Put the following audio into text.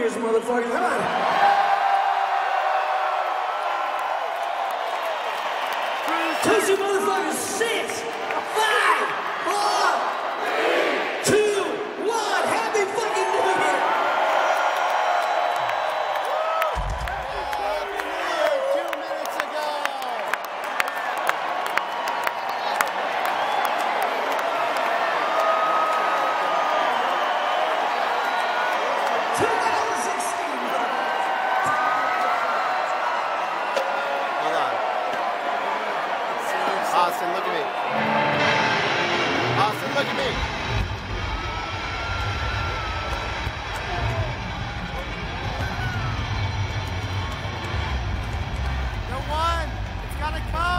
years, motherfucker. Come on. Motherfuckers. Six, five, Austin, look at me. Austin, look at me. The one. It's got to come.